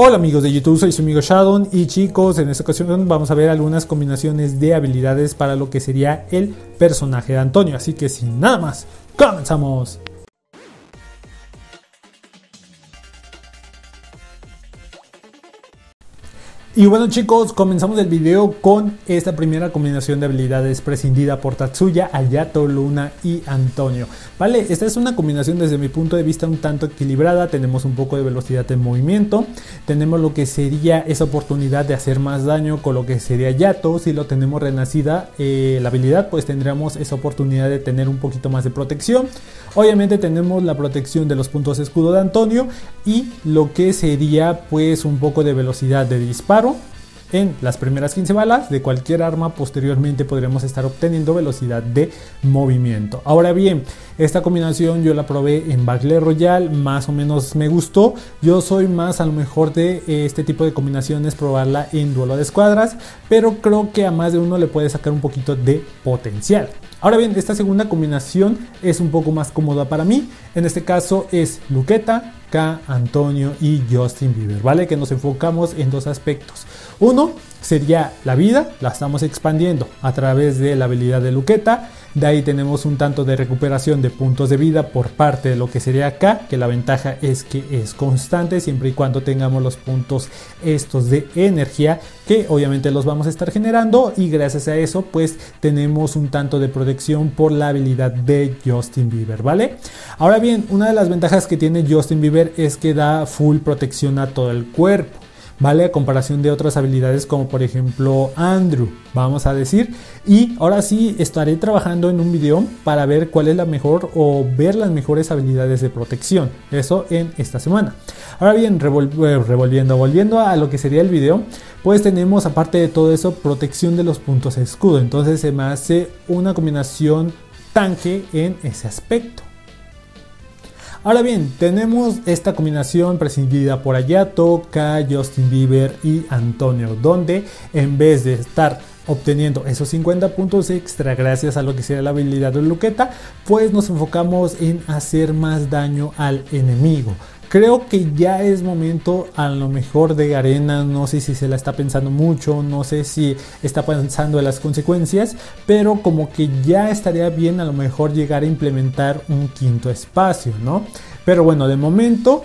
Hola amigos de YouTube, soy su amigo Shadow y chicos, en esta ocasión vamos a ver algunas combinaciones de habilidades para lo que sería el personaje de Antonio, así que sin nada más, comenzamos. Y bueno chicos, comenzamos el video con esta primera combinación de habilidades prescindida por Tatsuya, Ayato, Luna y Antonio. Vale, esta es una combinación desde mi punto de vista un tanto equilibrada, tenemos un poco de velocidad de movimiento, tenemos lo que sería esa oportunidad de hacer más daño con lo que sería Yato, si lo tenemos renacida eh, la habilidad pues tendríamos esa oportunidad de tener un poquito más de protección. Obviamente tenemos la protección de los puntos escudo de Antonio y lo que sería pues un poco de velocidad de disparo en las primeras 15 balas de cualquier arma posteriormente podremos estar obteniendo velocidad de movimiento. Ahora bien, esta combinación yo la probé en Battle Royale, más o menos me gustó. Yo soy más a lo mejor de este tipo de combinaciones probarla en duelo de escuadras, pero creo que a más de uno le puede sacar un poquito de potencial. Ahora bien, esta segunda combinación es un poco más cómoda para mí. En este caso es Luqueta, K, Antonio y Justin Bieber, ¿vale? Que nos enfocamos en dos aspectos. Uno sería la vida, la estamos expandiendo a través de la habilidad de Luqueta de ahí tenemos un tanto de recuperación de puntos de vida por parte de lo que sería acá, que la ventaja es que es constante siempre y cuando tengamos los puntos estos de energía, que obviamente los vamos a estar generando y gracias a eso pues tenemos un tanto de protección por la habilidad de Justin Bieber, ¿vale? Ahora bien, una de las ventajas que tiene Justin Bieber es que da full protección a todo el cuerpo. ¿Vale? A comparación de otras habilidades como por ejemplo Andrew, vamos a decir. Y ahora sí estaré trabajando en un video para ver cuál es la mejor o ver las mejores habilidades de protección. Eso en esta semana. Ahora bien, eh, revolviendo, volviendo a lo que sería el video, pues tenemos aparte de todo eso protección de los puntos escudo. Entonces se me hace una combinación tanque en ese aspecto. Ahora bien, tenemos esta combinación prescindida por Ayato, K, Justin Bieber y Antonio, donde en vez de estar obteniendo esos 50 puntos extra gracias a lo que sería la habilidad de Luqueta, pues nos enfocamos en hacer más daño al enemigo. Creo que ya es momento a lo mejor de Arena, no sé si se la está pensando mucho, no sé si está pensando en las consecuencias, pero como que ya estaría bien a lo mejor llegar a implementar un quinto espacio, ¿no? Pero bueno, de momento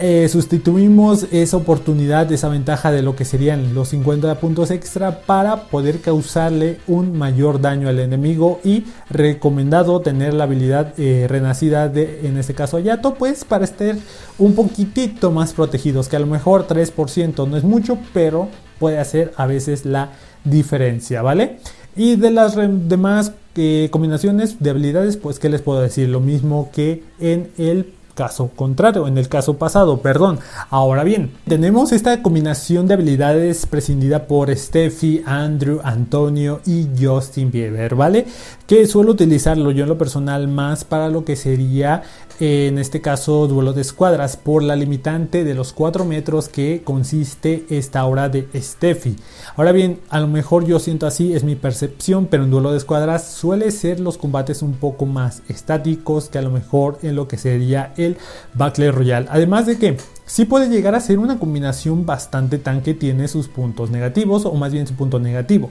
eh, sustituimos esa oportunidad, esa ventaja de lo que serían los 50 puntos extra para poder causarle un mayor daño al enemigo y recomendado tener la habilidad eh, renacida de en este caso Yato pues para estar un poquitito más protegidos que a lo mejor 3% no es mucho pero puede hacer a veces la diferencia vale y de las demás eh, combinaciones de habilidades pues que les puedo decir lo mismo que en el caso contrario, en el caso pasado, perdón. Ahora bien, tenemos esta combinación de habilidades prescindida por Steffi, Andrew, Antonio y Justin Bieber, ¿vale? Que suelo utilizarlo yo en lo personal más para lo que sería en este caso duelo de escuadras por la limitante de los 4 metros que consiste esta hora de Steffi. Ahora bien, a lo mejor yo siento así, es mi percepción, pero en duelo de escuadras suele ser los combates un poco más estáticos que a lo mejor en lo que sería el Battle Royale. Además de que sí puede llegar a ser una combinación bastante tanque, tiene sus puntos negativos o más bien su punto negativo,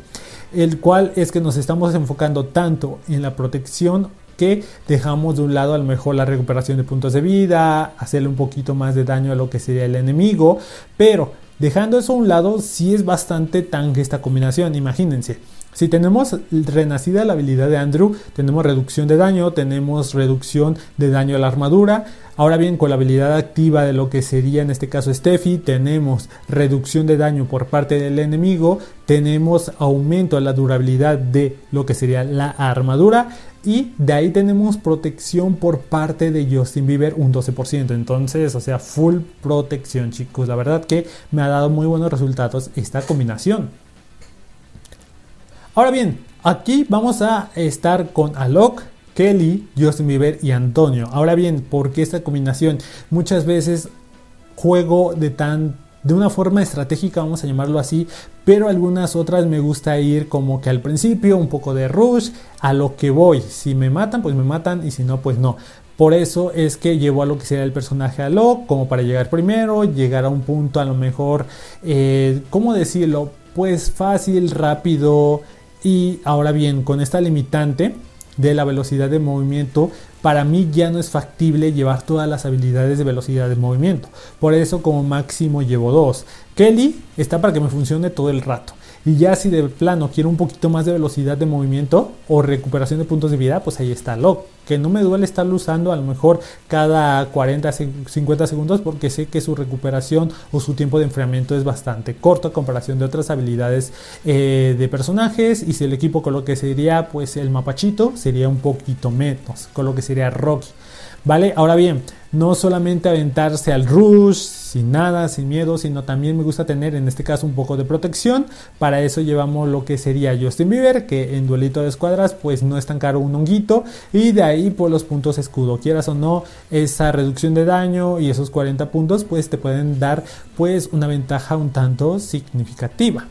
el cual es que nos estamos enfocando tanto en la protección que dejamos de un lado a lo mejor la recuperación de puntos de vida, hacerle un poquito más de daño a lo que sería el enemigo, pero dejando eso a un lado, sí es bastante tanque esta combinación, imagínense. Si tenemos renacida la habilidad de Andrew, tenemos reducción de daño, tenemos reducción de daño a la armadura. Ahora bien, con la habilidad activa de lo que sería en este caso Steffi, tenemos reducción de daño por parte del enemigo, tenemos aumento a la durabilidad de lo que sería la armadura y de ahí tenemos protección por parte de Justin Bieber un 12%. Entonces, o sea, full protección, chicos. La verdad que me ha dado muy buenos resultados esta combinación. Ahora bien, aquí vamos a estar con Alok, Kelly, Justin Bieber y Antonio. Ahora bien, ¿por qué esta combinación? Muchas veces juego de tan de una forma estratégica, vamos a llamarlo así, pero algunas otras me gusta ir como que al principio un poco de rush, a lo que voy. Si me matan, pues me matan y si no, pues no. Por eso es que llevó a lo que sería el personaje a Locke, como para llegar primero, llegar a un punto a lo mejor, eh, ¿cómo decirlo? Pues fácil, rápido y ahora bien, con esta limitante de la velocidad de movimiento, para mí ya no es factible llevar todas las habilidades de velocidad de movimiento. Por eso como máximo llevo dos. Kelly está para que me funcione todo el rato. Y ya si de plano quiero un poquito más de velocidad de movimiento o recuperación de puntos de vida, pues ahí está Locke. Que no me duele estarlo usando a lo mejor cada 40, 50 segundos porque sé que su recuperación o su tiempo de enfriamiento es bastante corto a comparación de otras habilidades eh, de personajes. Y si el equipo con lo que sería pues el mapachito sería un poquito menos, con lo que sería Rocky. ¿Vale? Ahora bien, no solamente aventarse al rush sin nada, sin miedo, sino también me gusta tener en este caso un poco de protección. Para eso llevamos lo que sería Justin Bieber, que en duelito de escuadras pues no es tan caro un honguito y de ahí por pues, los puntos escudo. Quieras o no, esa reducción de daño y esos 40 puntos pues te pueden dar pues una ventaja un tanto significativa.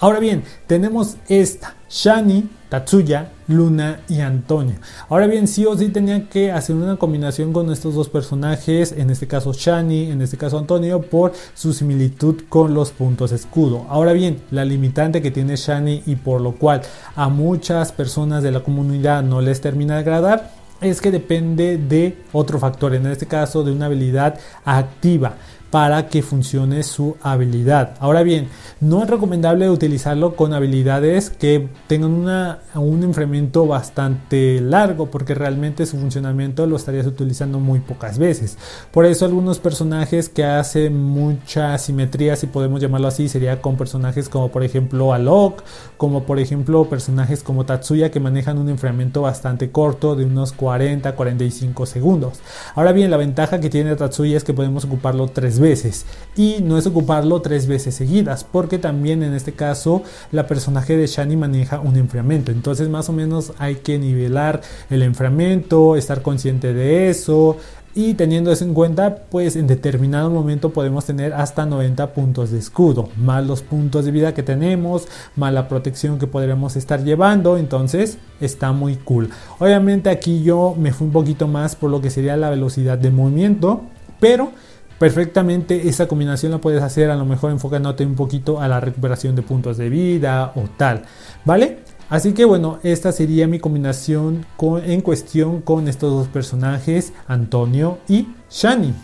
Ahora bien, tenemos esta, Shani, Tatsuya, Luna y Antonio. Ahora bien, sí o sí tenía que hacer una combinación con estos dos personajes, en este caso Shani, en este caso Antonio, por su similitud con los puntos escudo. Ahora bien, la limitante que tiene Shani y por lo cual a muchas personas de la comunidad no les termina de agradar es que depende de otro factor, en este caso de una habilidad activa para que funcione su habilidad. Ahora bien, no es recomendable utilizarlo con habilidades que tengan un enfriamiento bastante largo porque realmente su funcionamiento lo estarías utilizando muy pocas veces. Por eso algunos personajes que hacen mucha simetría, si podemos llamarlo así, sería con personajes como por ejemplo Alok, como por ejemplo personajes como Tatsuya que manejan un enfriamiento bastante corto de unos 40-45 segundos. Ahora bien, la ventaja que tiene Tatsuya es que podemos ocuparlo tres veces y no es ocuparlo tres veces seguidas porque también en este caso la personaje de Shani maneja un enfriamiento entonces más o menos hay que nivelar el enfriamiento estar consciente de eso y teniendo eso en cuenta, pues en determinado momento podemos tener hasta 90 puntos de escudo, más los puntos de vida que tenemos, más la protección que podríamos estar llevando, entonces está muy cool. Obviamente aquí yo me fui un poquito más por lo que sería la velocidad de movimiento, pero perfectamente esa combinación la puedes hacer a lo mejor enfocándote un poquito a la recuperación de puntos de vida o tal, ¿vale? Así que bueno, esta sería mi combinación en cuestión con estos dos personajes, Antonio y Shani.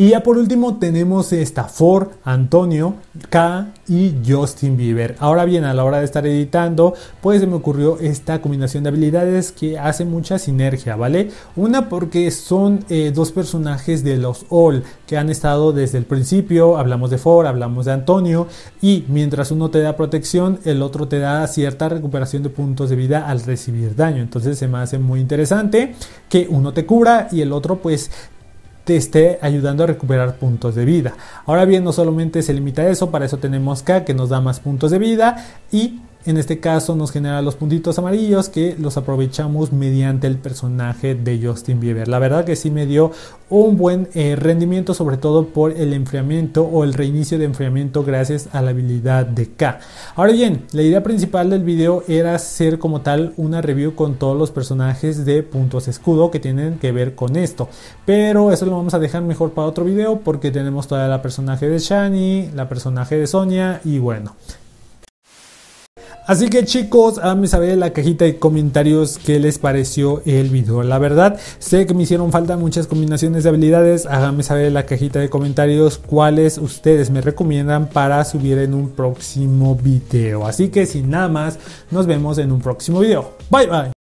Y ya por último tenemos esta Ford, Antonio, K y Justin Bieber. Ahora bien, a la hora de estar editando, pues se me ocurrió esta combinación de habilidades que hace mucha sinergia, ¿vale? Una porque son eh, dos personajes de los All que han estado desde el principio. Hablamos de Ford, hablamos de Antonio. Y mientras uno te da protección, el otro te da cierta recuperación de puntos de vida al recibir daño. Entonces se me hace muy interesante que uno te cubra y el otro pues esté ayudando a recuperar puntos de vida. Ahora bien, no solamente se limita a eso, para eso tenemos K que nos da más puntos de vida y en este caso nos genera los puntitos amarillos que los aprovechamos mediante el personaje de Justin Bieber. La verdad que sí me dio un buen eh, rendimiento sobre todo por el enfriamiento o el reinicio de enfriamiento gracias a la habilidad de K. Ahora bien, la idea principal del video era hacer como tal una review con todos los personajes de puntos escudo que tienen que ver con esto. Pero eso lo vamos a dejar mejor para otro video porque tenemos toda la personaje de Shani, la personaje de Sonia y bueno. Así que chicos, háganme saber en la cajita de comentarios qué les pareció el video. La verdad, sé que me hicieron falta muchas combinaciones de habilidades. Háganme saber en la cajita de comentarios cuáles ustedes me recomiendan para subir en un próximo video. Así que sin nada más, nos vemos en un próximo video. Bye bye.